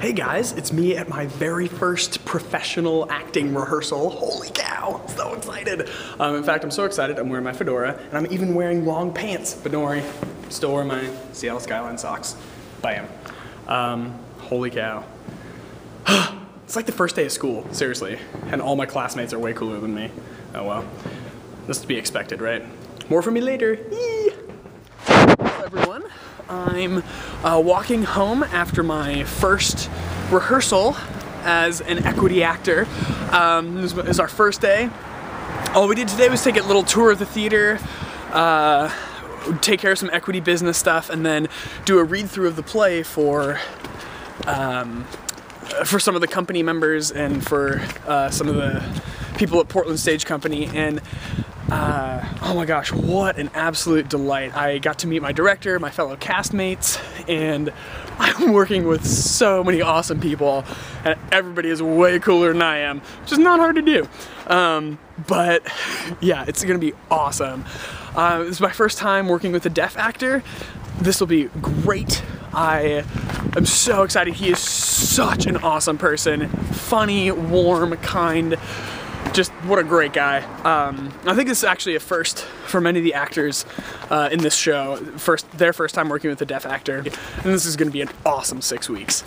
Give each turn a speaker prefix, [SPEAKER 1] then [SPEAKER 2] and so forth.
[SPEAKER 1] Hey guys, it's me at my very first professional acting rehearsal. Holy cow, so excited. Um, in fact, I'm so excited, I'm wearing my fedora, and I'm even wearing long pants, but don't worry, still wearing my Seattle Skyline socks. Bam. Um, holy cow. it's like the first day of school, seriously, and all my classmates are way cooler than me. Oh well, this is to be expected, right? More from me later. Yee. I'm uh, walking home after my first rehearsal as an equity actor. Um, this is our first day. All we did today was take a little tour of the theater, uh, take care of some equity business stuff, and then do a read through of the play for um, for some of the company members and for uh, some of the people at Portland Stage Company. And uh, oh my gosh, what an absolute delight. I got to meet my director, my fellow castmates, and I'm working with so many awesome people, and everybody is way cooler than I am, which is not hard to do. Um, but yeah, it's gonna be awesome. Uh, this is my first time working with a deaf actor. This will be great. I am so excited. He is such an awesome person. Funny, warm, kind, just what a great guy. Um, I think this is actually a first for many of the actors uh, in this show. First, their first time working with a deaf actor, and this is going to be an awesome six weeks.